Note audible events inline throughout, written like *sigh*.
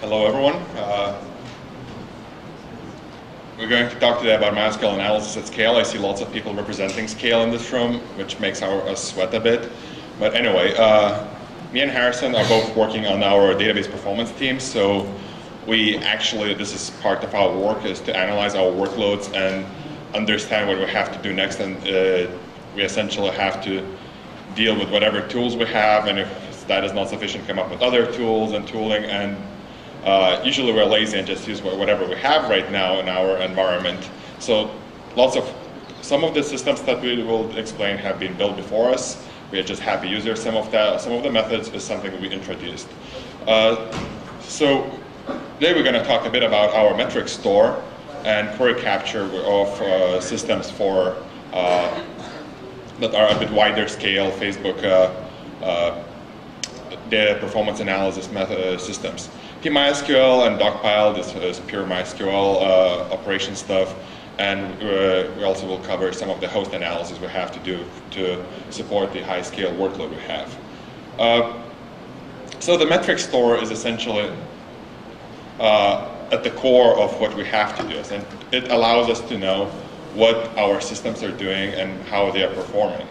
Hello, everyone. Uh, we're going to talk today about MySQL analysis at scale. I see lots of people representing scale in this room, which makes our, us sweat a bit. But anyway, uh, me and Harrison are both working on our database performance team, so we actually, this is part of our work, is to analyze our workloads and understand what we have to do next, and uh, we essentially have to deal with whatever tools we have, and if that is not sufficient, come up with other tools and tooling, and uh, usually we're lazy and just use whatever we have right now in our environment. So lots of, some of the systems that we will explain have been built before us. We are just happy users. Some of the, some of the methods is something we introduced. Uh, so today we're going to talk a bit about our metric store and query capture of uh, systems for uh, that are a bit wider scale, Facebook uh, data performance analysis method, systems. PMySQL and Dogpile, this is pure MySQL uh, operation stuff. And uh, we also will cover some of the host analysis we have to do to support the high scale workload we have. Uh, so the metric store is essentially uh, at the core of what we have to do. And it allows us to know what our systems are doing and how they are performing.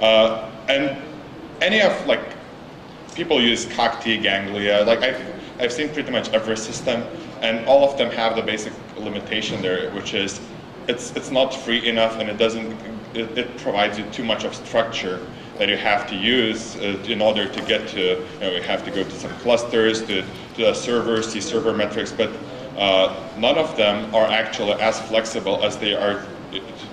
Uh, and any of like people use Cacti, Ganglia, like I've I've seen pretty much every system, and all of them have the basic limitation there, which is it's it's not free enough, and it doesn't it, it provides you too much of structure that you have to use uh, in order to get to you know you have to go to some clusters to to a server, see server metrics, but uh, none of them are actually as flexible as they are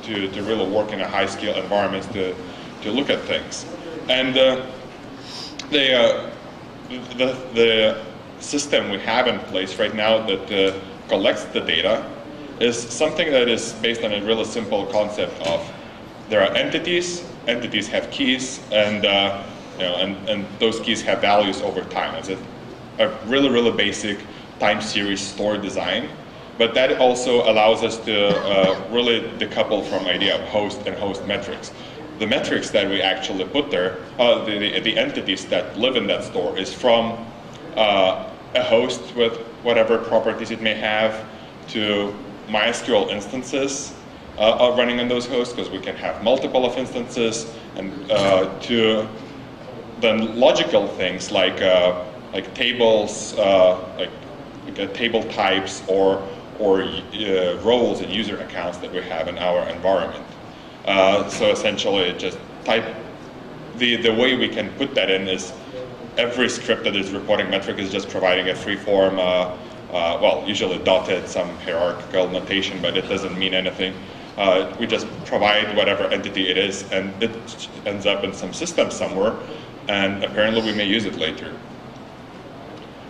to, to really work in a high scale environment to, to look at things. And uh, the, uh, the, the system we have in place right now that uh, collects the data is something that is based on a really simple concept of there are entities, entities have keys, and, uh, you know, and, and those keys have values over time. It's a, a really, really basic time series store design. But that also allows us to uh, really decouple from idea of host and host metrics the metrics that we actually put there, uh, the, the, the, entities that live in that store is from uh, a host with whatever properties it may have to MySQL instances uh, running on those hosts because we can have multiple of instances and uh, to then logical things like uh, like tables, uh, like, like table types or or roles and user accounts that we have in our environment. Uh, so essentially, just type the the way we can put that in is every script that is reporting metric is just providing a free form, uh, uh, well, usually dotted, some hierarchical notation, but it doesn't mean anything. Uh, we just provide whatever entity it is, and it ends up in some system somewhere, and apparently we may use it later.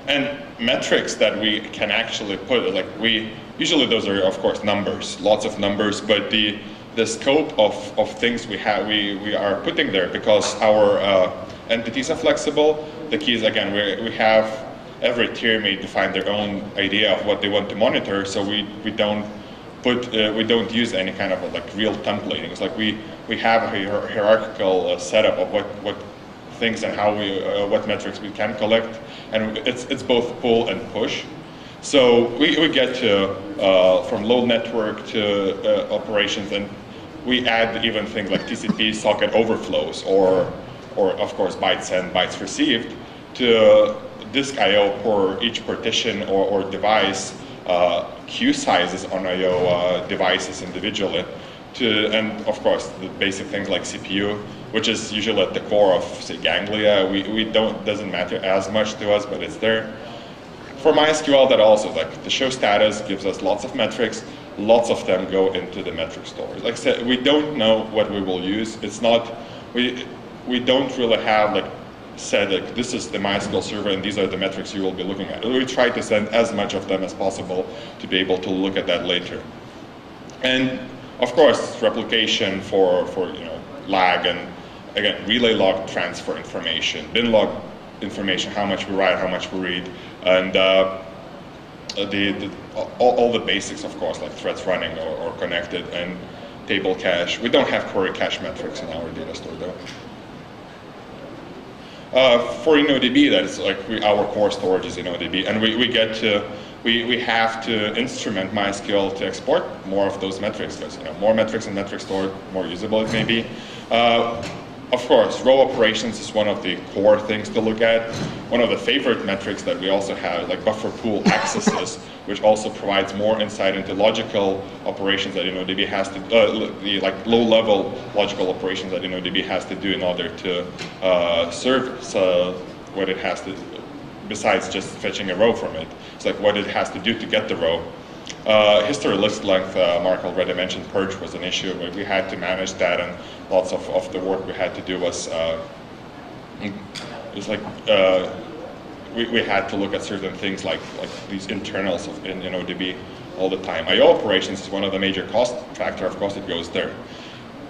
And metrics that we can actually put, like we, usually those are of course numbers, lots of numbers, but the, the scope of, of things we have, we, we are putting there because our uh, entities are flexible. The keys, again, we, we have every tier may define their own idea of what they want to monitor, so we, we don't put, uh, we don't use any kind of like real templating. It's like we, we have a hierarchical uh, setup of what, what things and how we, uh, what metrics we can collect, and it's, it's both pull and push. So we, we get to, uh, from load network to uh, operations, and we add even things like TCP socket overflows or or of course bytes sent, bytes received, to disk I/O for each partition or, or device, uh, queue sizes on I/O uh, devices individually, to and of course the basic things like CPU, which is usually at the core of say Ganglia. We we don't doesn't matter as much to us, but it's there. For MySQL, that also like the show status gives us lots of metrics. Lots of them go into the metric store. Like I said, we don't know what we will use. It's not we we don't really have like said like this is the MySQL server and these are the metrics you will be looking at. We try to send as much of them as possible to be able to look at that later. And of course, replication for, for you know, lag and again, relay log transfer information, bin log information, how much we write, how much we read, and uh, the, the all, all, the basics, of course, like threads running or, or connected and table cache. We don't have query cache metrics in our data store though. Uh, for InnoDB, that is like we, our core storage is InnoDB, and we, we get to we, we have to instrument MySQL to export more of those metrics because you know more metrics and metrics stored, more usable it may be. Uh, of course, row operations is one of the core things to look at. One of the favorite metrics that we also have, like buffer pool *laughs* accesses, which also provides more insight into logical operations that InnoDB has to, uh, the like low-level logical operations that InnoDB has to do in order to uh, service uh, what it has to, besides just fetching a row from it. It's like what it has to do to get the row. Uh, history list length, uh, Mark already mentioned, purge was an issue. We had to manage that, and lots of, of the work we had to do was uh, it was like uh, we, we had to look at certain things like like these internals of in, InnoDB all the time. I/O operations is one of the major cost factor. Of course, it goes there.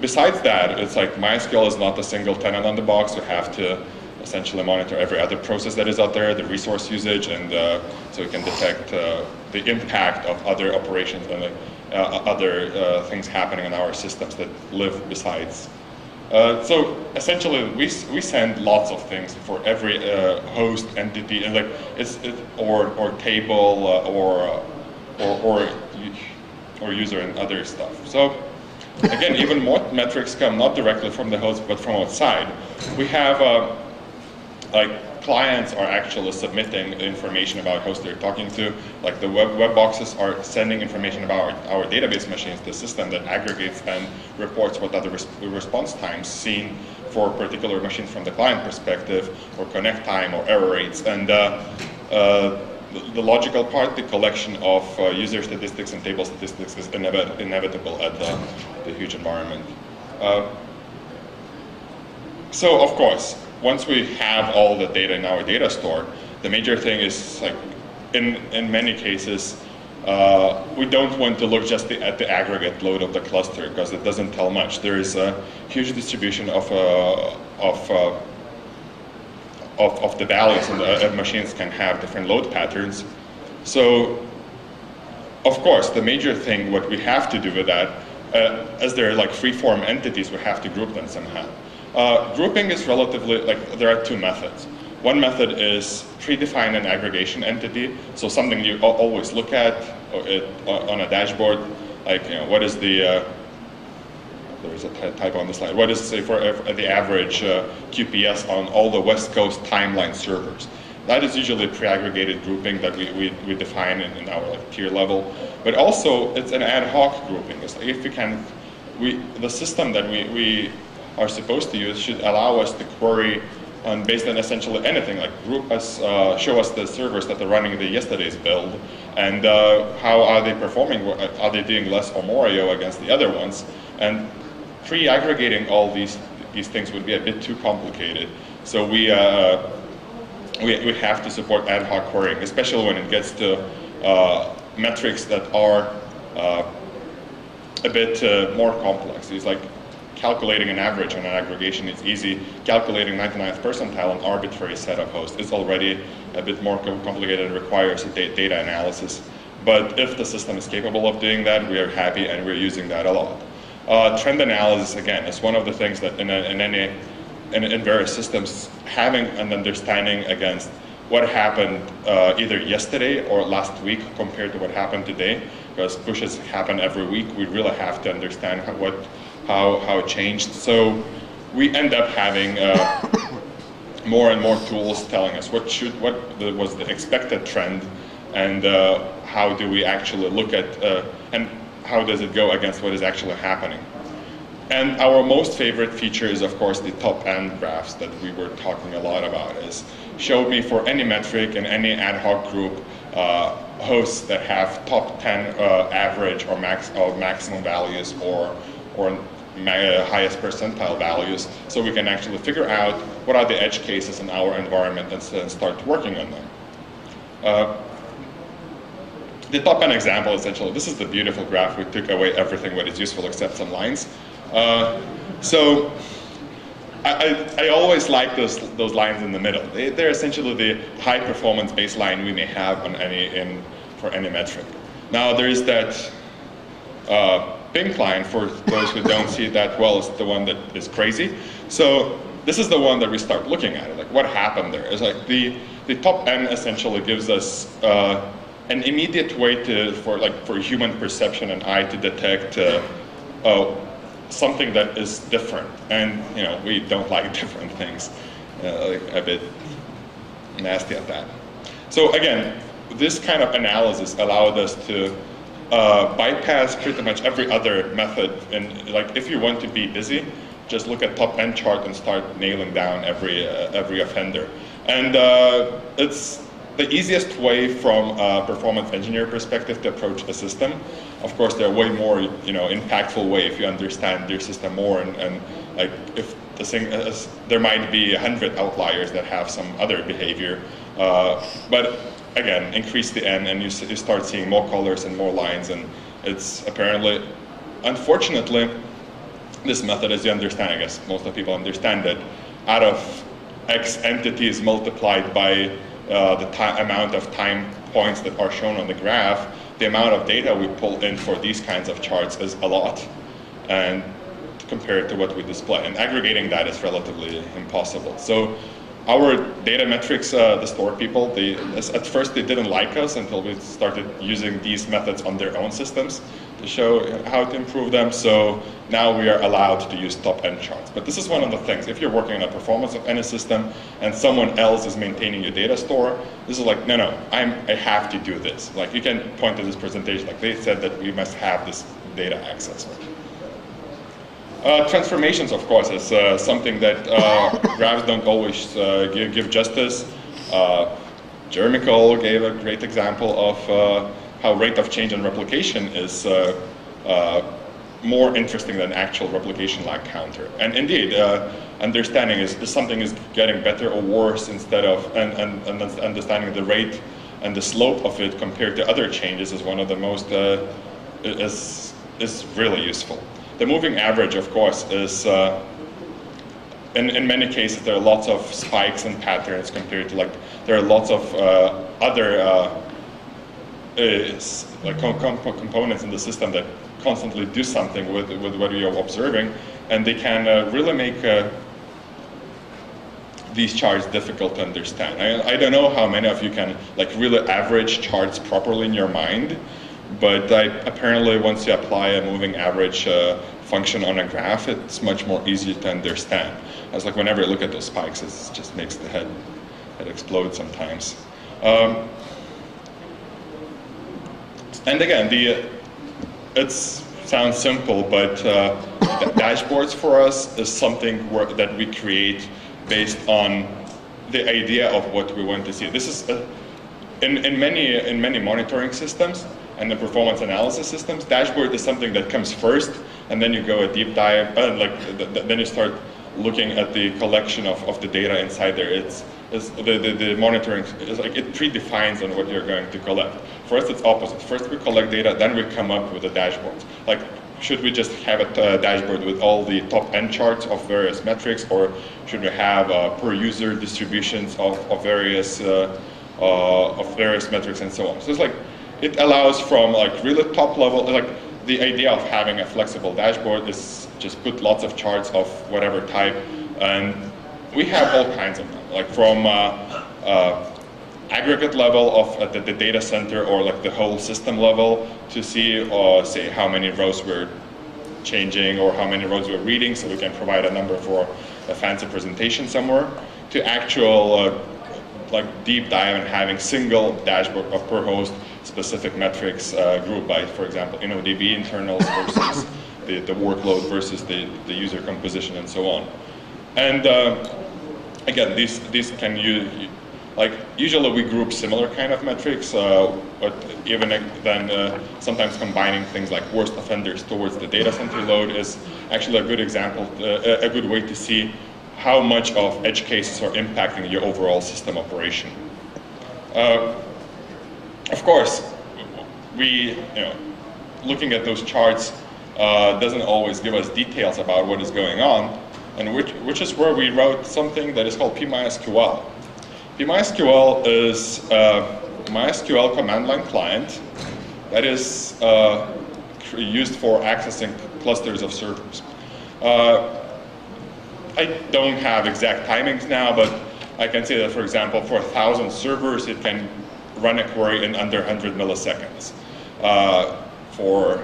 Besides that, it's like MySQL is not a single tenant on the box. You have to essentially monitor every other process that is out there, the resource usage, and uh, so we can detect uh, the impact of other operations and uh, other uh, things happening in our systems that live besides. Uh, so essentially, we, we send lots of things for every uh, host entity, and like it's it, or or table or or or or user and other stuff. So again, even more metrics come not directly from the host but from outside. We have like clients are actually submitting information about hosts they're talking to. Like the web, web boxes are sending information about our, our database machines, the system that aggregates and reports what are the res response times seen for particular machines from the client perspective, or connect time, or error rates. And uh, uh, the, logical part, the collection of uh, user statistics and table statistics is inevit inevitable at the, the huge environment. Uh, so of course, once we have all the data in our data store, the major thing is like, in, in many cases, uh, we don't want to look just the, at the aggregate load of the cluster because it doesn't tell much. There is a huge distribution of, uh, of, uh, of, of, the values and the machines can have different load patterns. So, of course, the major thing, what we have to do with that, uh, as they're like free-form entities, we have to group them somehow. Uh, grouping is relatively, like, there are two methods. One method is predefine an aggregation entity, so something you always look at uh, on a dashboard, like, you know, what is the, uh, there's a typo on the slide, what is, say, for the average uh, QPS on all the West Coast timeline servers. That is usually pre-aggregated grouping that we, we, we define in, in, our like, tier level. But also, it's an ad hoc grouping. It's like if we can, we, the system that we, we are supposed to use should allow us to query on based on essentially anything, like group us, uh, show us the servers that are running the yesterday's build, and uh, how are they performing? Are they doing less or more I/O against the other ones? And pre-aggregating all these these things would be a bit too complicated. So we uh, we, we have to support ad hoc querying, especially when it gets to uh, metrics that are uh, a bit uh, more complex. It's like calculating an average on an aggregation is easy. Calculating 99th percentile on arbitrary set of hosts is already a bit more complicated and requires data analysis. But if the system is capable of doing that, we are happy and we're using that a lot. Uh, trend analysis, again, is one of the things that in, a, in any, in, in, various systems, having an understanding against what happened uh, either yesterday or last week compared to what happened today, because pushes happen every week, we really have to understand what how, how it changed. So we end up having uh, *coughs* more and more tools telling us what should what the, was the expected trend and uh, how do we actually look at uh, and how does it go against what is actually happening. And our most favorite feature is of course the top end graphs that we were talking a lot about is show me for any metric and any ad hoc group uh, hosts that have top 10 uh, average or max or maximum values or or highest percentile values so we can actually figure out what are the edge cases in our environment and, start working on them. Uh, the top end example essentially, this is the beautiful graph. We took away everything what is useful except some lines. Uh, so I, I, I, always like those, those lines in the middle. They, are essentially the high performance baseline we may have on any, in, for any metric. Now there is that uh, pink line, for those who don't see it that well, is the one that is crazy. So this is the one that we start looking at. Like what happened there is like the the top n essentially gives us uh, an immediate way to for like for human perception and eye to detect uh, uh, something that is different. And you know we don't *laughs* like different things. Uh, like a bit nasty at that. So again, this kind of analysis allowed us to uh, bypass pretty much every other method. And like, if you want to be busy, just look at top end chart and start nailing down every uh, every offender. And uh, it's the easiest way from a performance engineer perspective to approach a system. Of course, there are way more, you know, impactful way if you understand your system more and, and like if the thing is, there might be a hundred outliers that have some other behavior. Uh, but again, increase the n and you, you start seeing more colors and more lines and it's apparently, unfortunately, this method, as you understand, I guess most of people understand it, out of x entities multiplied by uh, the amount of time points that are shown on the graph, the amount of data we pull in for these kinds of charts is a lot. And compared to what we display. And aggregating that is relatively impossible. So our data metrics, uh, the store people, they, at first they didn't like us until we started using these methods on their own systems to show how to improve them. So now we are allowed to use top-end charts. But this is one of the things. If you're working on the performance of any system and someone else is maintaining your data store, this is like, no, no, I'm, I have to do this. Like you can point to this presentation, like they said that we must have this data access. Uh, transformations, of course, is uh, something that uh, *coughs* graphs don't always uh, give, give, justice. Uh, Jeremy Cole gave a great example of uh, how rate of change and replication is more interesting than actual replication lag counter. And indeed, understanding is, is, something is getting better or worse instead of and, and, and understanding the rate and the slope of it compared to other changes is one of the most is is really useful. The moving average, of course, is uh, in, in many cases there are lots of spikes and patterns compared to like there are lots of uh, other uh, like com com components in the system that constantly do something with, with what you're observing, and they can uh, really make uh, these charts difficult to understand. I, I don't know how many of you can like really average charts properly in your mind, but I, apparently once you apply a moving average uh, function on a graph, it's much more easy to understand. I was like, whenever I look at those spikes, it just makes the head, head explode sometimes. Um, and again, the it sounds simple, but uh, dashboards for us is something that we create based on the idea of what we want to see. This is a, in, in many in many monitoring systems and the performance analysis systems, dashboard is something that comes first, and then you go a deep dive, uh, like then you start looking at the collection of, of the data inside there. It's, it's the, the, the, monitoring is like it predefines on what you're going to collect. First, it's opposite. First, we collect data, then we come up with the dashboards. Like, should we just have a dashboard with all the top end charts of various metrics, or should we have uh, per user distributions of, of various uh, uh, of various metrics and so on? So it's like it allows from like really top level, like the idea of having a flexible dashboard is just put lots of charts of whatever type, and we have all kinds of them, like from uh, uh, aggregate level of uh, the, the, data center or like the whole system level to see, uh, say, how many rows we're changing or how many rows we're reading, so we can provide a number for a fancy presentation somewhere, to actual uh, like deep dive and having single dashboard per host specific metrics uh, grouped by, for example, InnoDB internals *coughs* versus the, the workload versus the, the user composition and so on. And uh, again, these, these can use, like usually we group similar kind of metrics, uh, but even then uh, sometimes combining things like worst offenders towards the data center load is actually a good example, uh, a good way to see how much of edge cases are impacting your overall system operation. Uh, of course, we, you know, looking at those charts uh, doesn't always give us details about what is going on, and which, which is where we wrote something that is called PMySQL. PMySQL is a MySQL command line client that is uh, used for accessing clusters of servers. Uh, I don't have exact timings now, but I can say that, for example, for 1,000 servers, it can run a query in under 100 milliseconds. Uh, for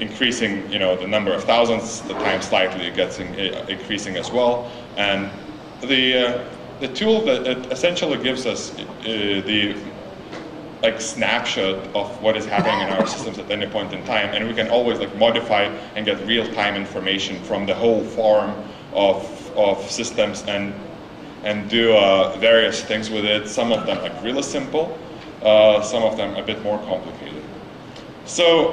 increasing, you know, the number of thousands, the time slightly gets in, uh, increasing as well. And the uh, the tool that it essentially gives us uh, the like snapshot of what is happening in our *laughs* systems at any point in time, and we can always like modify and get real-time information from the whole farm of of systems and and do uh, various things with it. Some of them like really simple, uh, some of them a bit more complicated. So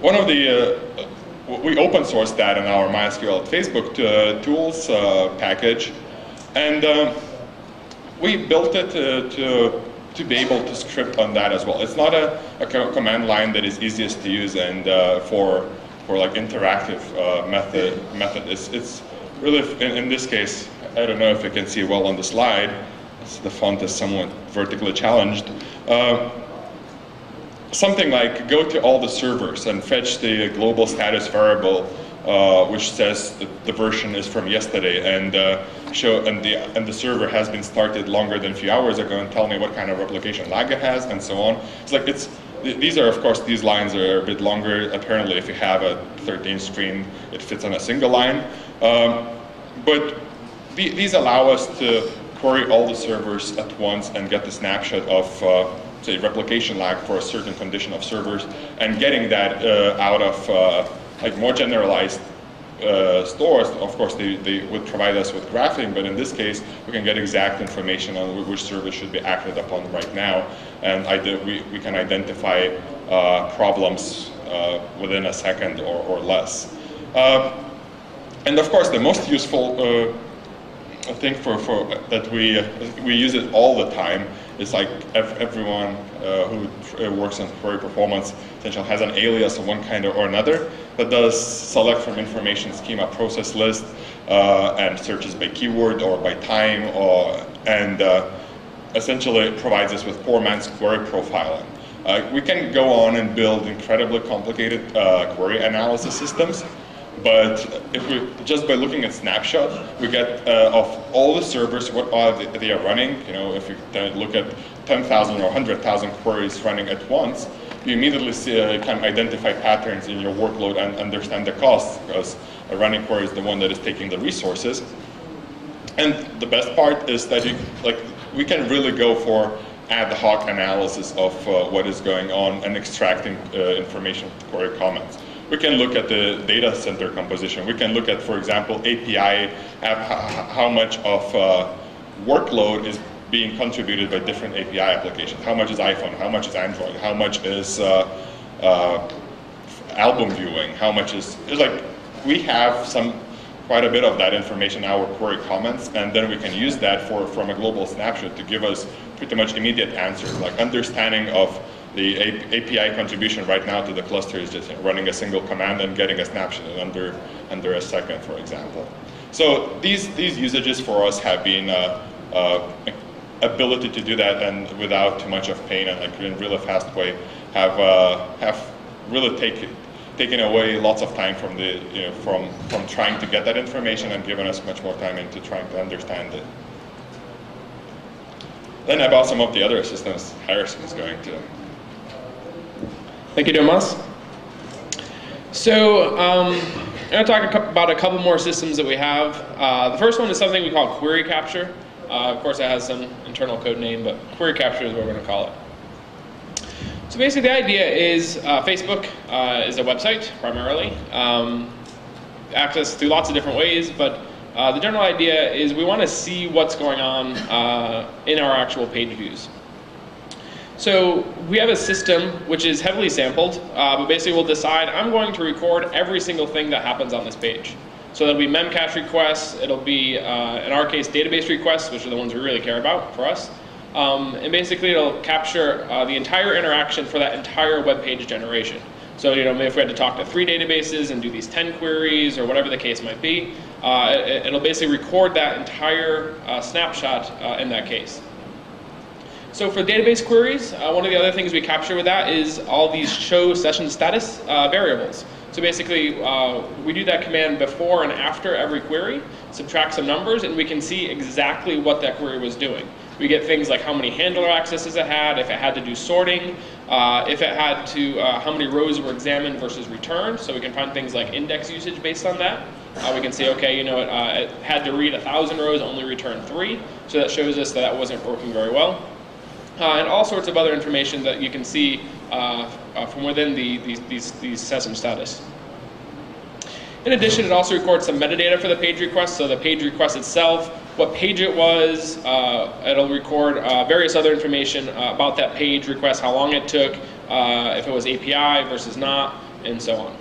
one of the uh, we open sourced that in our MySQL Facebook uh, tools uh, package, and um, we built it to, to to be able to script on that as well. It's not a, a command line that is easiest to use and uh, for for like interactive uh, method method. It's it's really in, in, this case. I don't know if you can see well on the slide. the font is somewhat vertically challenged. Uh, something like go to all the servers and fetch the global status variable uh, which says the version is from yesterday and uh, show and the and the server has been started longer than a few hours ago and tell me what kind of replication lag it has and so on. It's like it's these are of course these lines are a bit longer. Apparently, if you have a 13 screen, it fits on a single line. Um, but the, these allow us to query all the servers at once and get the snapshot of uh, say replication lag for a certain condition of servers and getting that uh, out of uh, like more generalized uh, stores, of course, they, they would provide us with graphing, but in this case, we can get exact information on which service should be acted upon right now, and we, we can identify uh, problems uh, within a second or, or less. Uh, and of course, the most useful uh, think for, for that we, we use it all the time It's like everyone uh, who works on query performance essentially has an alias of one kind or another that does select from information schema process list uh, and searches by keyword or by time or, and uh, essentially provides us with poor man's query profiling. Uh, we can go on and build incredibly complicated uh, query analysis systems, but if we just by looking at snapshot, we get uh, of all the servers what are they, they are running. You know, if you look at 10,000 or 100,000 queries running at once, you immediately see, uh, can identify patterns in your workload and understand the costs because a running query is the one that is taking the resources. And the best part is that you, like, we can really go for ad hoc analysis of uh, what is going on and extracting uh, information from query comments. We can look at the data center composition. We can look at, for example, API, how much of uh, workload is being contributed by different API applications. How much is iPhone? How much is Android? How much is uh, uh, album viewing? How much is, it's like, we have some, quite a bit of that information in our query comments, and then we can use that for, from a global snapshot to give us pretty much immediate answers, like understanding of the API contribution right now to the cluster is just running a single command and getting a snapshot in under, under a second, for example. So these, these usages for us have been uh, uh, ability to do that and without too much of pain and like in really fast way have uh, have really taken taken away lots of time from the you know from from trying to get that information and given us much more time into trying to understand it. Then about some of the other systems Harrison is going to. Thank you, Domas. So um, I'm going to talk about a couple more systems that we have. Uh, the first one is something we call query capture. Uh, of course, it has some internal code name, but query capture is what we're going to call it. So basically, the idea is uh, Facebook uh, is a website primarily, um, accessed through lots of different ways, but uh, the general idea is we want to see what's going on uh, in our actual page views. So we have a system which is heavily sampled, uh, but basically we'll decide I'm going to record every single thing that happens on this page. So that'll be memcache requests, it'll be, uh, in our case, database requests, which are the ones we really care about for us. Um, and basically it'll capture uh, the entire interaction for that entire web page generation. So you know, if we had to talk to three databases and do these 10 queries or whatever the case might be, uh, it, will basically record that entire uh, snapshot uh, in that case. So for database queries, uh, one of the other things we capture with that is all these show session status uh, variables. So basically, uh, we do that command before and after every query, subtract some numbers, and we can see exactly what that query was doing. We get things like how many handler accesses it had, if it had to do sorting, uh, if it had to, uh, how many rows were examined versus returned. So we can find things like index usage based on that. Uh, we can say, okay, you know, it, uh, it had to read 1,000 rows, only returned three. So that shows us that that wasn't working very well. Uh, and all sorts of other information that you can see uh, from within the, these, these, these session status. In addition, it also records some metadata for the page request, so the page request itself, what page it was, uh, it'll record uh, various other information uh, about that page request, how long it took, uh, if it was API versus not, and so on.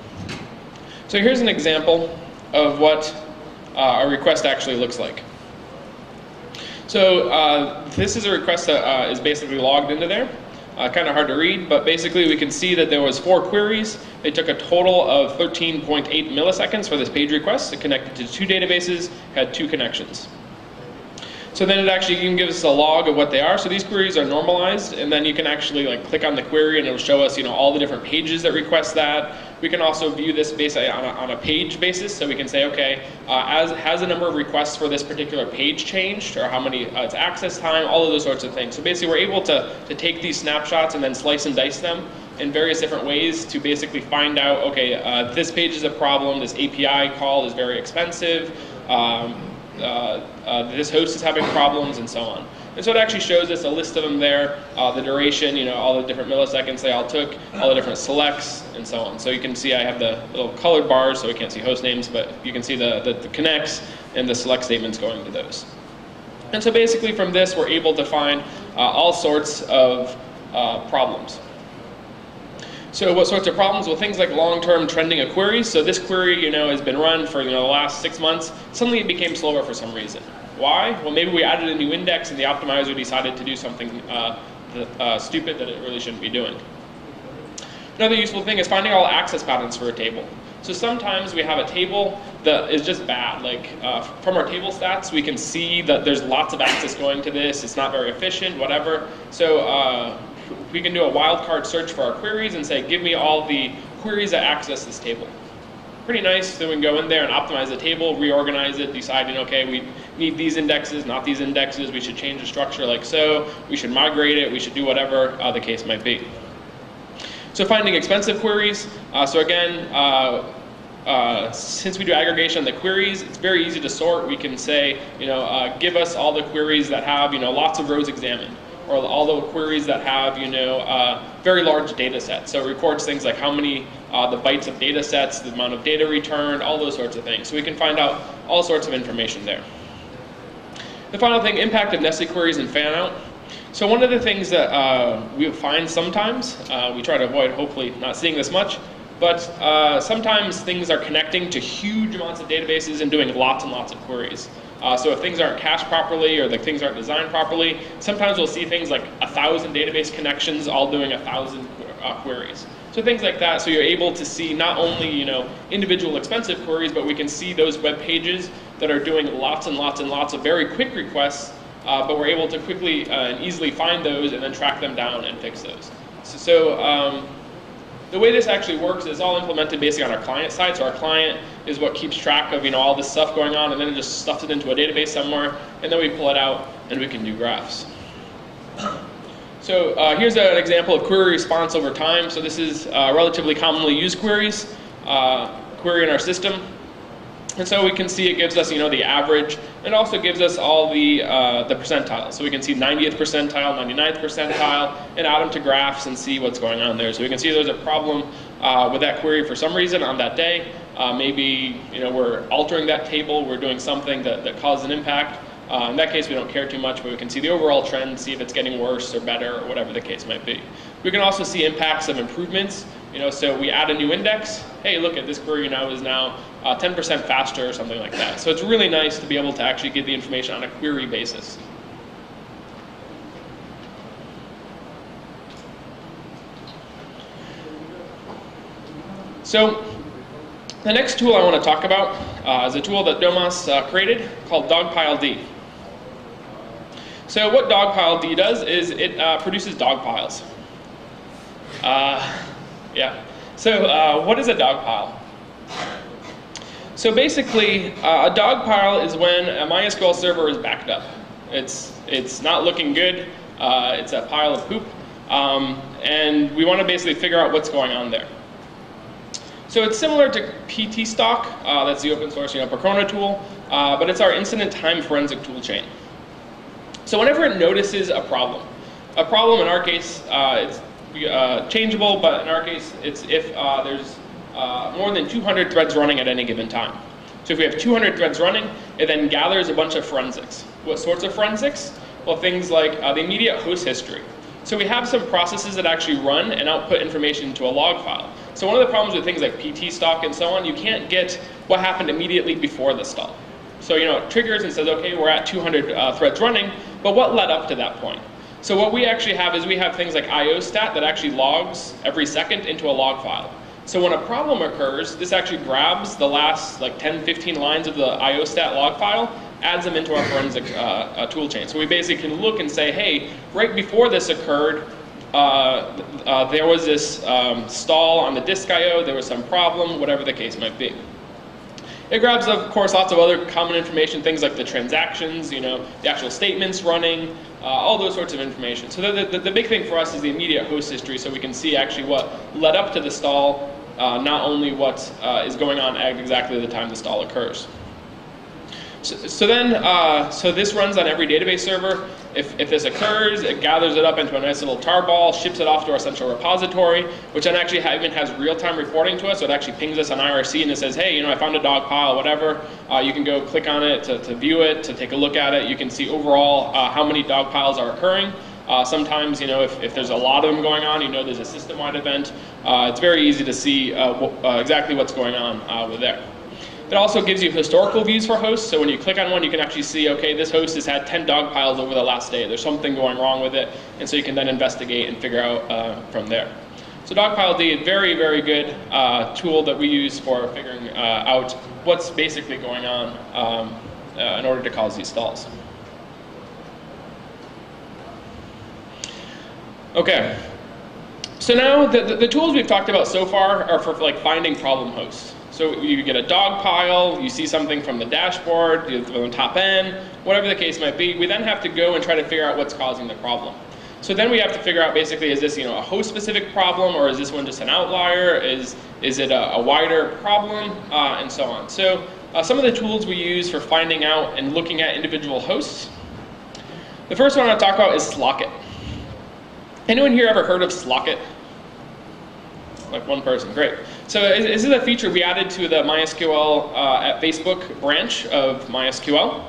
So here's an example of what uh, a request actually looks like. So uh, this is a request that is basically logged into there. Uh, kind of hard to read, but basically we can see that there was four queries. They took a total of 13.8 milliseconds for this page request. It connected to two databases, had two connections. So then it actually can give us a log of what they are. So these queries are normalized, and then you can actually like click on the query, and it'll show us, you know, all the different pages that request that. We can also view this based on a, on a page basis. So we can say, okay, uh, as has the number of requests for this particular page changed, or how many uh, its access time, all of those sorts of things. So basically, we're able to to take these snapshots and then slice and dice them in various different ways to basically find out, okay, uh, this page is a problem, this API call is very expensive. Um, uh, uh, this host is having problems and so on. And so it actually shows us a list of them there, uh, the duration, you know, all the different milliseconds they all took, all the different selects, and so on. So you can see I have the little colored bars, so we can't see host names, but you can see the, the, the connects and the select statements going to those. And so basically from this, we're able to find uh, all sorts of uh, problems. So what sorts of problems? Well, things like long-term trending of queries. So this query, you know, has been run for you know the last six months. Suddenly it became slower for some reason. Why? Well, maybe we added a new index and the optimizer decided to do something uh, uh, stupid that it really shouldn't be doing. Another useful thing is finding all access patterns for a table. So sometimes we have a table that is just bad. Like uh, from our table stats, we can see that there's lots of access going to this. It's not very efficient, whatever. So uh, we can do a wildcard search for our queries and say, give me all the queries that access this table. Pretty nice. Then we can go in there and optimize the table, reorganize it, deciding, okay, we need these indexes, not these indexes. We should change the structure like so. We should migrate it. We should do whatever uh, the case might be. So finding expensive queries. Uh, so again, uh, uh, since we do aggregation on the queries, it's very easy to sort. We can say, you know, uh, give us all the queries that have, you know, lots of rows examined or all the queries that have, you know, uh, very large data sets. So it records things like how many, uh, the bytes of data sets, the amount of data returned, all those sorts of things. So we can find out all sorts of information there. The final thing, impact of nested queries and fan out. So one of the things that uh, we find sometimes, uh, we try to avoid hopefully not seeing this much, but uh, sometimes things are connecting to huge amounts of databases and doing lots and lots of queries. Uh, so if things aren't cached properly or the things aren't designed properly, sometimes we'll see things like a thousand database connections all doing a thousand uh, queries. So things like that, so you're able to see not only you know individual expensive queries, but we can see those web pages that are doing lots and lots and lots of very quick requests, uh, but we're able to quickly uh, and easily find those and then track them down and fix those. So, so um, the way this actually works is all implemented basically on our client side. So our client is what keeps track of you know all this stuff going on, and then it just stuffs it into a database somewhere, and then we pull it out and we can do graphs. So uh, here's an example of query response over time. So this is uh, relatively commonly used queries, uh, query in our system. And so we can see it gives us, you know, the average. It also gives us all the, uh, the percentiles. So we can see 90th percentile, 99th percentile, and add them to graphs and see what's going on there. So we can see there's a problem uh, with that query for some reason on that day. Uh, maybe, you know, we're altering that table, we're doing something that, that caused an impact. Uh, in that case, we don't care too much, but we can see the overall trend, see if it's getting worse or better or whatever the case might be. We can also see impacts of improvements. You know, so we add a new index. Hey, look at this query now is now 10% uh, faster or something like that. So it's really nice to be able to actually get the information on a query basis. So the next tool I want to talk about uh, is a tool that Domas uh, created called DogPileD. So what DogPileD does is it uh, produces dog piles. Uh, yeah. So uh, what is a dog pile? So basically, uh, a dog pile is when a MySQL server is backed up. It's, it's not looking good. Uh, it's a pile of poop. Um, and we want to basically figure out what's going on there. So it's similar to pt-stalk, uh, that's the open source you know, Percona tool, uh, but it's our incident time forensic tool chain. So whenever it notices a problem, a problem in our case, uh, it's uh, changeable, but in our case, it's if uh, there's uh, more than 200 threads running at any given time. So if we have 200 threads running, it then gathers a bunch of forensics. What sorts of forensics? Well, things like the immediate host history. So we have some processes that actually run and output information to a log file. So one of the problems with things like pt-stalk and so on, you can't get what happened immediately before the stall. So you know, it triggers and says, okay, we're at 200 uh, threads running, but what led up to that point? So what we actually have is we have things like IOStat that actually logs every second into a log file. So when a problem occurs, this actually grabs the last like 10, 15 lines of the IOStat log file, adds them into our forensic uh, uh, tool chain. So we basically can look and say, hey, right before this occurred, uh, uh, there was this um, stall on the disk I.O., there was some problem, whatever the case might be. It grabs, of course, lots of other common information, things like the transactions, you know, the actual statements running, uh, all those sorts of information. So the, the, the, big thing for us is the immediate host history, so we can see actually what led up to the stall, uh, not only what uh, is going on at exactly the time the stall occurs. So, so then, uh, so this runs on every database server. If, if this occurs, it gathers it up into a nice little tarball, ships it off to our central repository, which then actually even has real-time reporting to us. So it actually pings us on IRC and it says, hey, you know, I found a dog pile, whatever. Uh, you can go click on it to, to view it, to take a look at it. You can see overall uh, how many dog piles are occurring. Uh, sometimes, you know, if, if there's a lot of them going on, you know there's a system-wide event. Uh, it's very easy to see uh, uh, exactly what's going on with there. It also gives you historical views for hosts. So when you click on one, you can actually see, okay, this host has had 10 dog piles over the last day. There's something going wrong with it. And so you can then investigate and figure out uh, from there. So Dogpile-D, very, very good uh, tool that we use for figuring uh, out what's basically going on um, uh, in order to cause these stalls. Okay, so now the, the, the, tools we've talked about so far are for like finding problem hosts. So you get a dog pile, you see something from the dashboard, from the top end, whatever the case might be. We then have to go and try to figure out what's causing the problem. So then we have to figure out basically, is this you know a host-specific problem or is this one just an outlier? Is, is it a, a wider problem? Uh, and so on. So uh, some of the tools we use for finding out and looking at individual hosts. The first one I want to talk about is Slocket. Anyone here ever heard of Slocket? Like one person, great. So this is a feature we added to the MySQL uh, at Facebook branch of MySQL.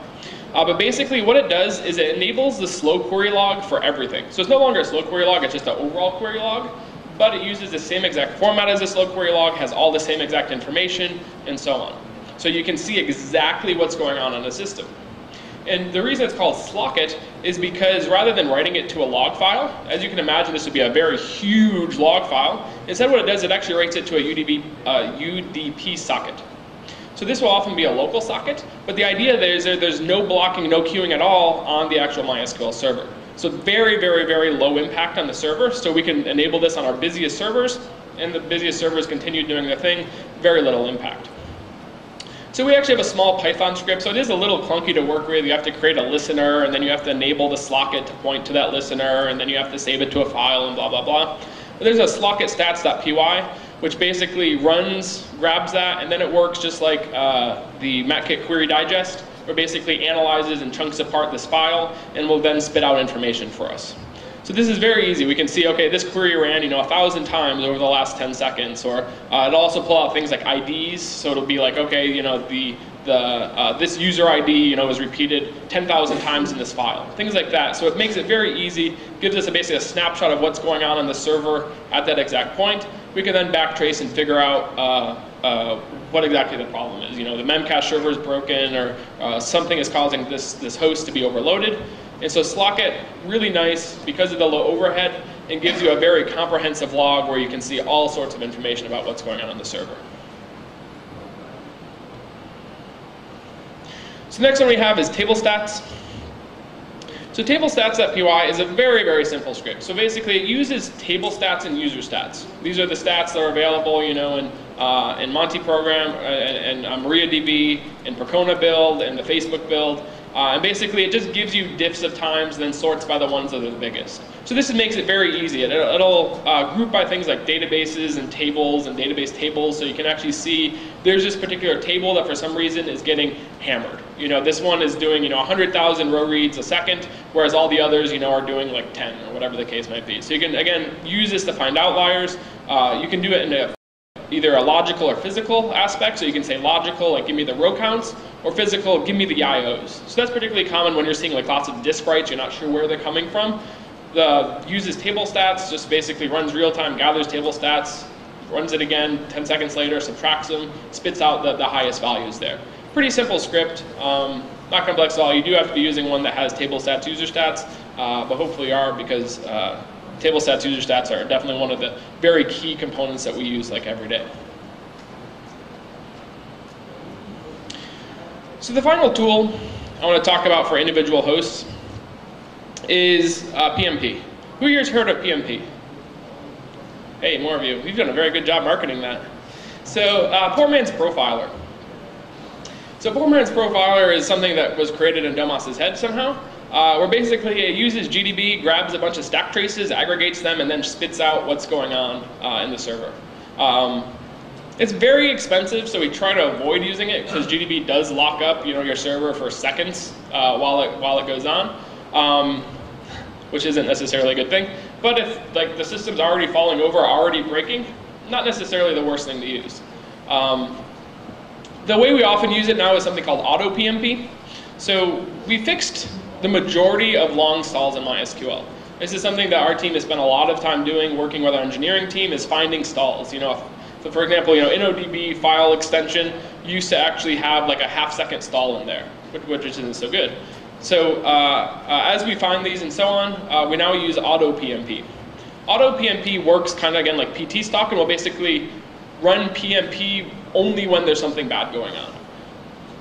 Uh, but basically what it does is it enables the slow query log for everything. So it's no longer a slow query log, it's just an overall query log, but it uses the same exact format as a slow query log, has all the same exact information, and so on. So you can see exactly what's going on in the system. And the reason it's called Slocket is because rather than writing it to a log file, as you can imagine this would be a very huge log file, instead what it does, it actually writes it to a UDP, uh, UDP socket. So this will often be a local socket, but the idea there is that there's no blocking, no queuing at all on the actual MySQL server. So very, very, very low impact on the server, so we can enable this on our busiest servers, and the busiest servers continue doing their thing, very little impact. So we actually have a small Python script, so it is a little clunky to work with. You have to create a listener, and then you have to enable the slocket to point to that listener, and then you have to save it to a file, and blah, blah, blah. But there's a slocket stats.py, which basically runs, grabs that, and then it works just like uh, the Maatkit query digest, where basically analyzes and chunks apart this file, and will then spit out information for us. So this is very easy. We can see, okay, this query ran, you know, a thousand times over the last 10 seconds. Or uh, it'll also pull out things like IDs. So it'll be like, okay, you know, the, the, uh, this user ID, you know, was repeated 10,000 times in this file. Things like that. So it makes it very easy, gives us a, basically a snapshot of what's going on on the server at that exact point. We can then backtrace and figure out uh, uh, what exactly the problem is. You know, the Memcache server is broken or uh, something is causing this, this host to be overloaded. And so Slocket, really nice because of the low overhead and gives you a very comprehensive log where you can see all sorts of information about what's going on on the server. So next one we have is table stats. So So table stats.py is a very, very simple script. So basically it uses table stats and user stats. These are the stats that are available, you know, in, uh, in Monty program, uh, and, and uh, MariaDB, and Percona build, and the Facebook build. Uh, and basically it just gives you diffs of times and then sorts by the ones that are the biggest. So this makes it very easy. It, will uh, group by things like databases and tables and database tables so you can actually see there's this particular table that for some reason is getting hammered. You know, this one is doing, you know, 100,000 row reads a second, whereas all the others, you know, are doing like 10 or whatever the case might be. So you can, again, use this to find outliers. Uh, you can do it in a either a logical or physical aspect. So you can say logical, like give me the row counts, or physical, give me the IOs. So that's particularly common when you're seeing like lots of disk writes, you're not sure where they're coming from. The uses table stats, just basically runs real time, gathers table stats, runs it again 10 seconds later, subtracts them, spits out the, the highest values there. Pretty simple script, um, not complex at all. You do have to be using one that has table stats, user stats, uh, but hopefully you are because uh, table stats, user stats are definitely one of the very key components that we use like every day. So the final tool I want to talk about for individual hosts is uh, PMP. Who here has heard of PMP? Hey, more of you. You've done a very good job marketing that. So uh, Poor Man's Profiler. So Poor Man's Profiler is something that was created in Domas's head somehow uh, where basically it uses GDB, grabs a bunch of stack traces, aggregates them, and then spits out what's going on uh, in the server. Um, it's very expensive, so we try to avoid using it because GDB does lock up, you know, your server for seconds uh, while it while it goes on, um, which isn't necessarily a good thing. But if like the system's already falling over, already breaking, not necessarily the worst thing to use. Um, the way we often use it now is something called auto PMP. So we fixed the majority of long stalls in MySQL. This is something that our team has spent a lot of time doing, working with our engineering team, is finding stalls. You know, so for example, you know, InnoDB file extension used to actually have like a half second stall in there, which, which isn't so good. So uh, uh, as we find these and so on, uh, we now use auto PMP. Auto PMP works kind of again like pt-stalk and will basically run PMP only when there's something bad going on.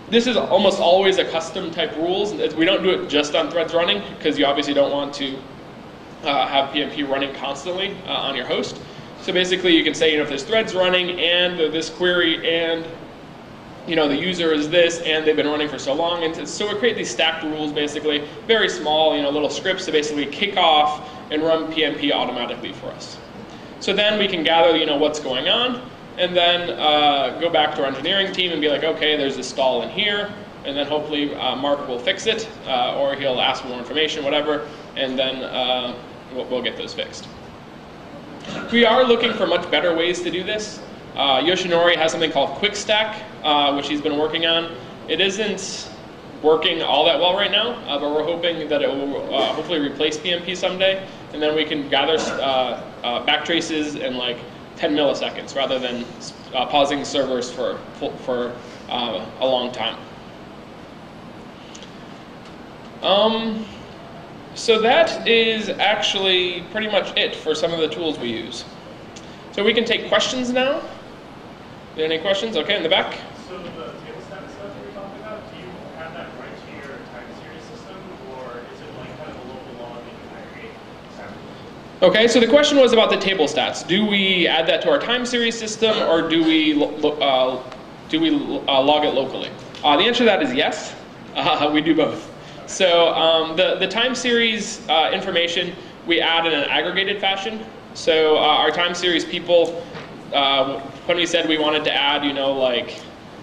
This is almost always a custom type rules. We don't do it just on threads running because you obviously don't want to uh, have PMP running constantly uh, on your host. So basically you can say, you know, if there's threads running and this query and you know, the user is this and they've been running for so long. And so we create these stacked rules basically, very small, you know, little scripts to basically kick off and run PMP automatically for us. So then we can gather, you know, what's going on and then uh, go back to our engineering team and be like, okay, there's a stall in here, and then hopefully uh, Mark will fix it, uh, or he'll ask for more information, whatever, and then uh, we'll, we'll, get those fixed. We are looking for much better ways to do this. Uh, Yoshinori has something called QuickStack, uh, which he's been working on. It isn't working all that well right now, uh, but we're hoping that it will hopefully replace PMP someday, and then we can gather uh, backtraces and like 10 milliseconds rather than uh, pausing servers for, for uh, a long time. Um, so that is actually pretty much it for some of the tools we use. So we can take questions now. Any questions? Okay, in the back. So the table stats stuff that you're talking about, do you have that right to your time series system, or is it like kind of a local log that you aggregate Okay, so the question was about the table stats. Do we add that to our time series system, or do we uh, do we uh, log it locally? Uh, the answer to that is yes. *laughs* Uh, we do both. So um, the the time series uh, information we add in an aggregated fashion. So uh, our time series people, when we said we wanted to add, you know, like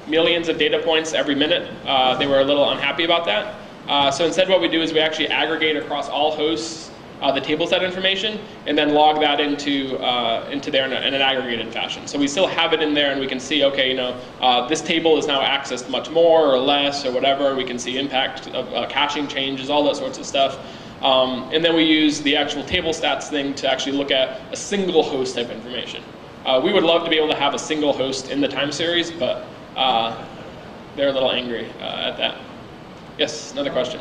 millions of data points every minute, they were a little unhappy about that. so instead, what we do is we actually aggregate across all hosts uh, the table set information and then log that into uh, into there in, a, in, an aggregated fashion. So we still have it in there and we can see, okay, you know, uh, this table is now accessed much more or less or whatever. We can see impact of uh, caching changes, all that sorts of stuff. Um, and then we use the actual table stats thing to actually look at a single host type information. Uh, we would love to be able to have a single host in the time series, but uh, they're a little angry at that. Yes, another question.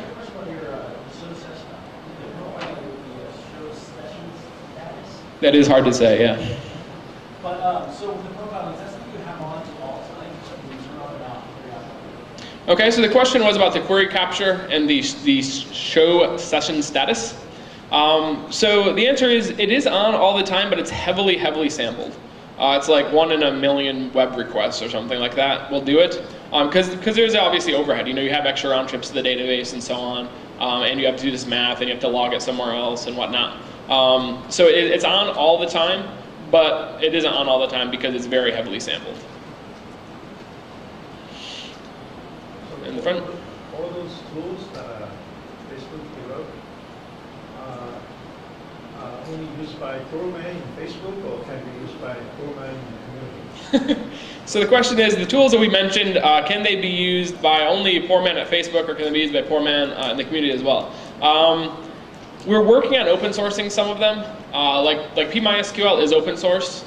That is hard to say, yeah. But um, so the profile, is that something you have on to all? You turn on and off Okay, so the question was about the query capture and the, the show session status. Um, so the answer is it is on all the time, but it's heavily, heavily sampled. Uh, it's like one in a million web requests or something like that will do it. Because um, there's obviously overhead. You know, you have extra round trips to the database and so on, um, and you have to do this math and you have to log it somewhere else and whatnot. Um, so it, it's on all the time, but it isn't on all the time because it's very heavily sampled. In the front. All those tools that uh, Facebook developed uh, are only used by Proman in Facebook or can be used by Proman in the community? *laughs* so the question is, the tools that we mentioned, uh, can they be used by only poor man at Facebook or can they be used by poor man uh, in the community as well? Um, we're working on open sourcing some of them. Uh, like, like PMySQL is open source.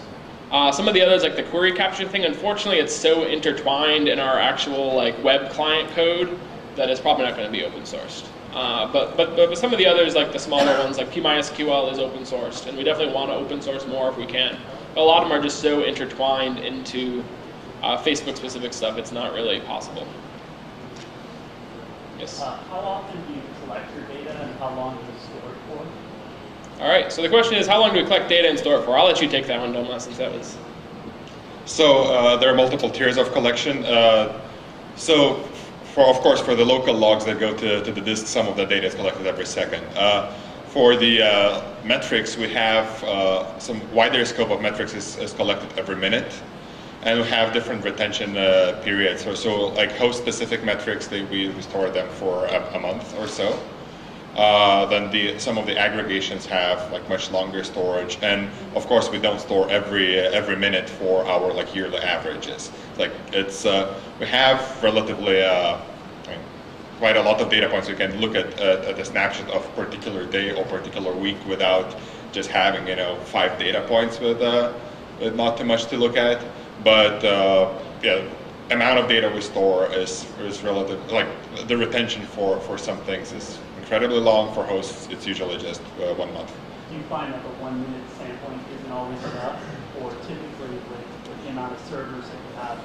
Uh, some of the others, like the query capture thing, unfortunately, it's so intertwined in our actual like web client code that it's probably not going to be open sourced. Uh, but, but, but some of the others, like the smaller ones, like PMySQL is open sourced, and we definitely want to open source more if we can. But a lot of them are just so intertwined into uh, Facebook-specific stuff, it's not really possible. Yes? Uh, how often do you collect your data, and how long do you store it for? All right, so the question is, how long do we collect data and store it for? I'll let you take that one, Domas, since that was... So uh, there are multiple tiers of collection. Uh, so, for, of course, for the local logs that go to, to the disk, some of the data is collected every second. Uh, for the uh, metrics, we have uh, some wider scope of metrics is, is, collected every minute. And we have different retention uh, periods. So, so like host-specific metrics, they, we, we store them for a, a month or so uh, then the, some of the aggregations have like much longer storage. And of course, we don't store every every minute for our like yearly averages. Like it's uh, we have relatively uh, I mean, quite a lot of data points. We can look at, at, a snapshot of particular day or particular week without just having you know five data points with, uh, with not too much to look at. But uh, yeah amount of data we store is is relative like the retention for for some things is incredibly long. For hosts, it's usually just uh, one month. Do you find that the one minute sampling isn't always enough, or typically with, with the amount of servers that you have?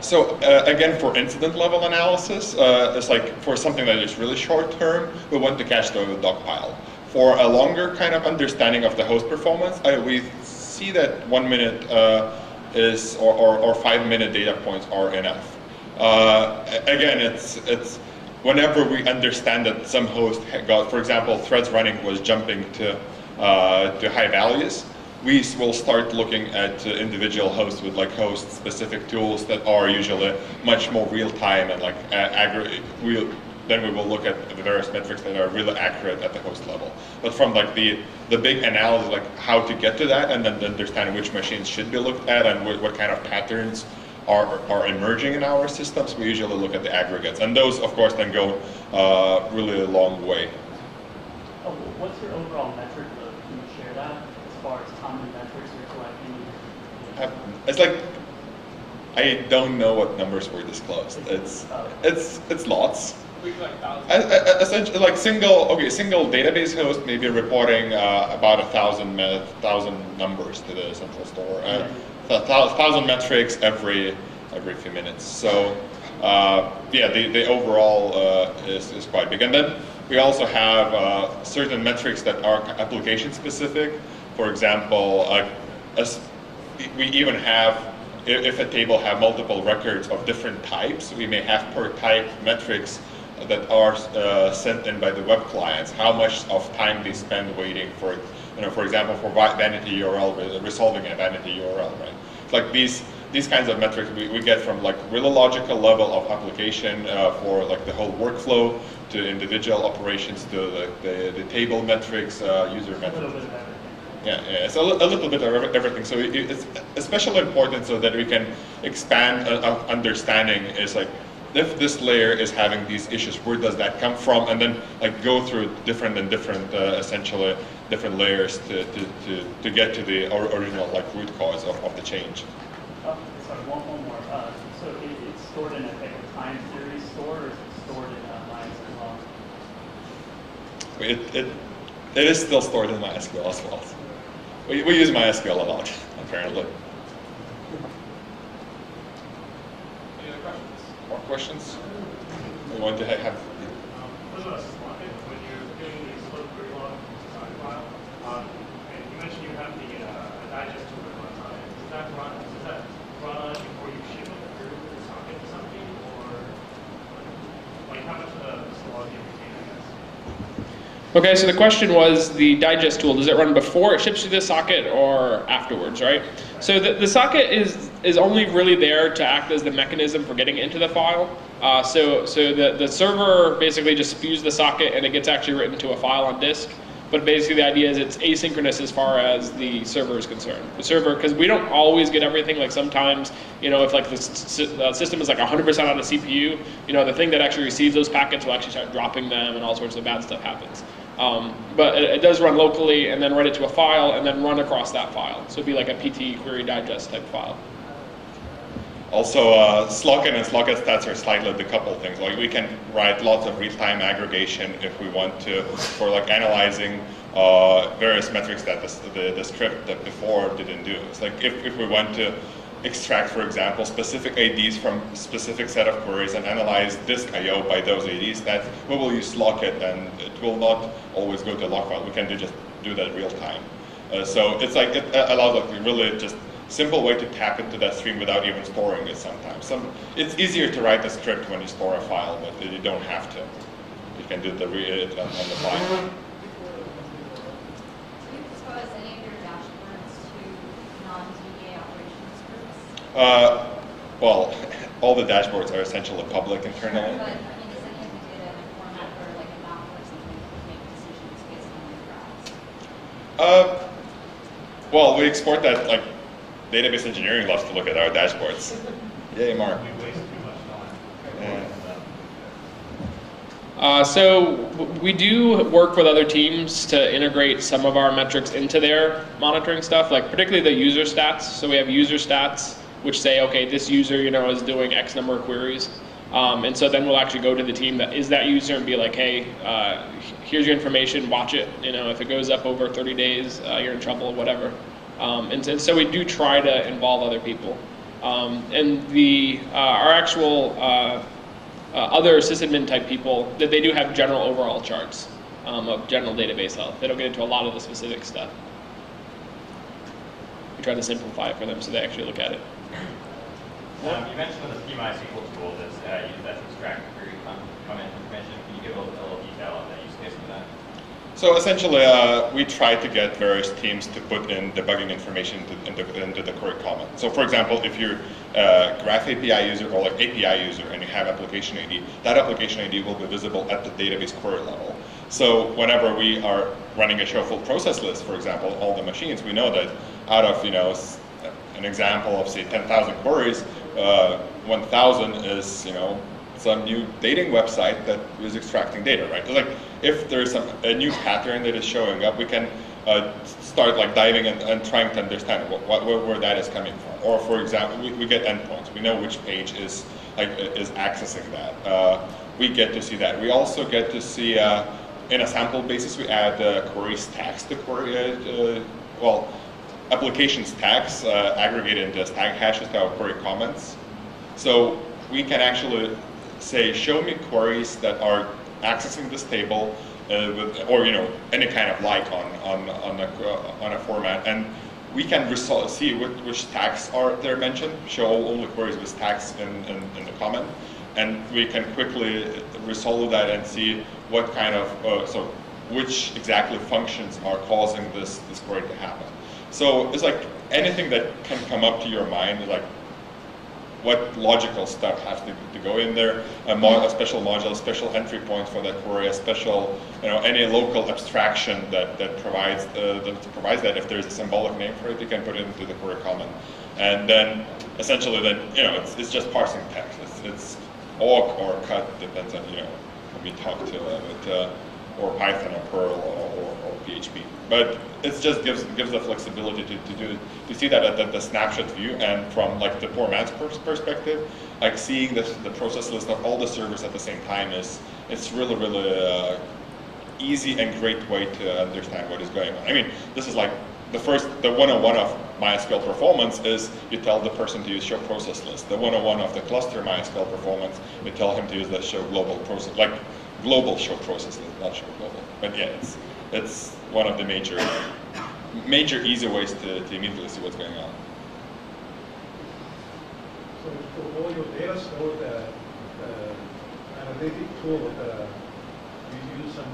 So uh, again, for incident level analysis, uh, it's like for something that is really short term, we want to catch the dog pile. For a longer kind of understanding of the host performance, we see that one minute uh, is or, or, or, five minute data points are enough. Uh, again, it's it's whenever we understand that some host got, for example, threads running was jumping to, uh, to high values, we will start looking at uh, individual hosts with like host specific tools that are usually much more real time and like. We, then we will look at the various metrics that are really accurate at the host level. But from like the the big analysis, like how to get to that, and then understand which machines should be looked at and what kind of patterns are, are emerging in our systems, we usually look at the aggregates. And those, of course, then go uh, really a long way. Oh, what's your overall metric? Can you share that as far as common metrics you're collecting? It's like, I don't know what numbers were disclosed. It's, it's, it's lots. Like Essentially, like single, okay, single database host may be reporting uh, about a thousand, thousand numbers to the central store. Uh, a thousand metrics every every few minutes. So uh, yeah, the, the overall uh, is, is quite big. And then we also have uh, certain metrics that are application specific. For example, we even have, if a table have multiple records of different types, we may have per type metrics that are uh, sent in by the web clients, how much of time they spend waiting for you know, for example, for vanity URL, resolving a vanity URL, right? Like these these kinds of metrics we, we get from like really logical level of application uh, for like the whole workflow to individual operations to the, the, the table metrics, uh, user metrics. Yeah, yeah, it's a, a, little bit of everything. So it, it's especially important so that we can expand uh, understanding is like if this layer is having these issues, where does that come from? And then like go through different and different, uh, essentially different layers to, to, to, to, get to the original like root cause of, of the change. Oh, sorry, one, one more. Uh, so it, it's stored in a, a time series store, or is it stored in uh, MySQL? It, it, it is still stored in MySQL as well. We, we use MySQL a lot, *laughs* apparently. Any other questions? More questions? we want to ha- have Um, For the socket, when you're doing the slow query log design file, um, and you mentioned you have the uh, digest tool at one time. Does that run, does that run before you ship it through the socket to something, or like how much of the slog do you retain, I guess? Okay, so the question was the digest tool, does it run before it ships to the socket or afterwards, right? So the, the socket is, is only really there to act as the mechanism for getting into the file. Uh, so so the, the server basically just spews the socket and it gets actually written to a file on disk. But basically the idea is it's asynchronous as far as the server is concerned. The server, because we don't always get everything, like sometimes, you know, if like the uh, system is like 100% on the CPU, you know, the thing that actually receives those packets will actually start dropping them and all sorts of bad stuff happens. Um, but it, it does run locally and then write it to a file and then run across that file. So it'd be like a pt-query-digest type file. Also, uh, and Slocket stats are slightly decoupled things. Like we can write lots of real-time aggregation if we want to, for like analyzing uh, various metrics that the, the, the script that before didn't do. It's like if, if we want to extract, for example, specific IDs from specific set of queries and analyze disk I/O by those IDs, that we will use Slocket and it will not always go to a log file. We can do just do that real time. Uh, so it's like it allows like really just simple way to tap into that stream without even storing it sometimes. Some, it's easier to write a script when you store a file, but you don't have to. You can do the re- it on, on the fly. Do you expose any of your dashboards to non-DBA operations groups? Uh, well, *laughs* all the dashboards are essentially public But, internally. I mean, is any of the data format where like a non person can make decisions based on the graphs? Uh, well, we export that, like, database engineering loves to look at our dashboards. *laughs* Yay, Mark. We waste too much time. Yeah. Uh, so we do work with other teams to integrate some of our metrics into their monitoring stuff, like particularly the user stats. So we have user stats which say, okay, this user, you know, is doing X number of queries. Um, and so then we'll actually go to the team that is that user and be like, hey, uh, here's your information, watch it. You know, if it goes up over 30 days, uh, you're in trouble, whatever. Um, and, and so we do try to involve other people. Um, and the uh, our actual uh, uh, other sysadmin type people that they do have general overall charts um, of general database health. They don't get into a lot of the specific stuff. We try to simplify it for them so they actually look at it. Um, you mentioned the schema SQL tool that's uh, used that to extract query comment information. Can you give a little, a little detail on the use case for that? So essentially, uh, we try to get various teams to put in debugging information into, into, into the query comment. So for example, if you're a Graph API user or like API user and you have application ID, that application ID will be visible at the database query level. So whenever we are running a show full process list, for example, all the machines, we know that out of, you know, an example of say 10,000 queries, uh, 1,000 is, you know, some new dating website that is extracting data, right? Like if there's some, a new pattern that is showing up, we can uh, start like diving and, and trying to understand what, what, where, that is coming from. Or for example, we, we get endpoints. We know which page is like is accessing that. Uh, we get to see that. We also get to see uh, in a sample basis, we add query stacks to query, uh, uh, well, application tags uh, aggregated into stack hashes to our query comments. So we can actually say, show me queries that are accessing this table uh, with, or you know, any kind of like on on on a, on a format, and we can see which, which tags are there mentioned. Show only queries with tags in, in, in the comment, and we can quickly resolve that and see what kind of uh, so which exactly functions are causing this this query to happen. So it's like anything that can come up to your mind, like what logical stuff has to, to go in there, a, mo- a special module, a special entry point for that query, a special, you know, any local abstraction that, that provides uh, that provides that. If there's a symbolic name for it, you can put it into the query comment, and then essentially then you know it's, it's just parsing text. It's, it's awk or cut depends on you know when we talk to uh, but, uh, or Python or Perl or, or, or PHP. But it just gives gives the flexibility to, to do to see that at the, the snapshot view and from like the poor man's pers- perspective, like seeing the, the process list of all the servers at the same time is it's really really uh, easy and great way to understand what is going on. I mean, this is like the first, the 101 of MySQL performance is you tell the person to use show process list. The 101 of the cluster MySQL performance, you tell him to use the show global process, like global show process not show global. But yeah, it's, it's one of the major, major easy ways to, to immediately see what's going on. So for all your data stored, uh, uh, analytic tool, uh, you use some,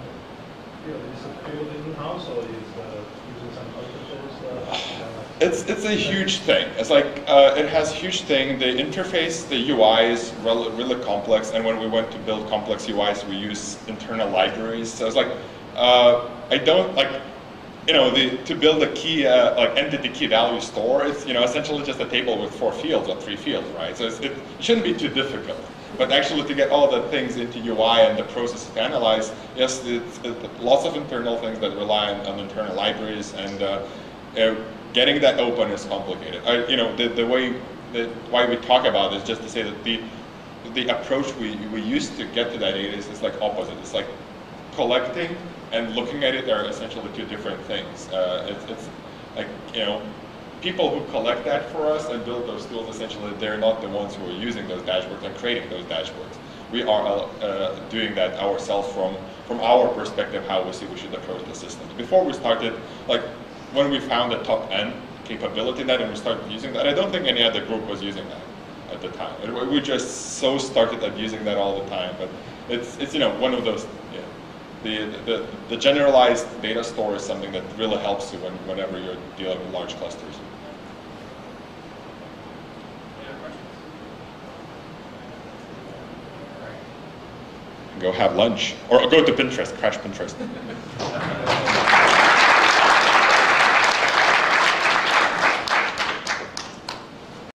you know, is it built in-house or is uh, using some open source? uh, It's it's a huge thing. It's like uh, it has huge thing. The interface, the UI is rel- really complex, and when we went to build complex UIs, we use internal libraries. So it's like uh, I don't like you know the to build a key uh, like entity key value store. It's you know essentially just a table with four fields or three fields, right? So it's, it shouldn't be too difficult. But actually, to get all the things into UI and the process to analyze, yes, it's, it, lots of internal things that rely on, on internal libraries and. Uh, uh, getting that open is complicated. I, you know, the, the way, the, why we talk about it is just to say that the, the approach we, we use to get to that data is, is like opposite. It's like collecting and looking at it are essentially two different things. Uh, it's, it's like, you know, people who collect that for us and build those tools, essentially, they're not the ones who are using those dashboards and creating those dashboards. We are uh, doing that ourselves from, from our perspective, how we see we should approach the system. Before we started, like, when we found the top N capability that and we started using that, I don't think any other group was using that at the time. It- we just so started at using that all the time, but it's, it's you know, one of those, yeah. The, the, the generalized data store is something that really helps you when, whenever you're dealing with large clusters. Go have lunch, or go to Pinterest, crash Pinterest. *laughs*